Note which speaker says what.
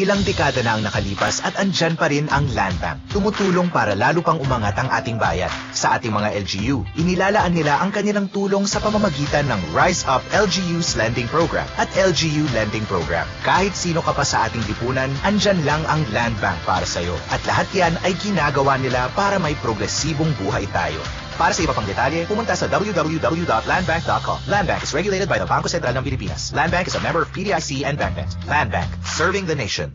Speaker 1: Ilang dekada na ang nakalipas at andyan pa rin ang Land Bank. Tumutulong para lalo pang umangat ang ating bayan. Sa ating mga LGU, inilalaan nila ang kanilang tulong sa pamamagitan ng Rise Up LGU's Lending Program at LGU Lending Program. Kahit sino ka pa sa ating lipunan, andyan lang ang Land Bank para sa'yo. At lahat yan ay ginagawa nila para may progresibong buhay tayo. Para sa iba pang detalye, pumunta sa www.landbank.com. Landbank is regulated by the Bangko Sentral ng Pilipinas. Landbank is a member of PDIC and BankNet. Landbank, serving the nation.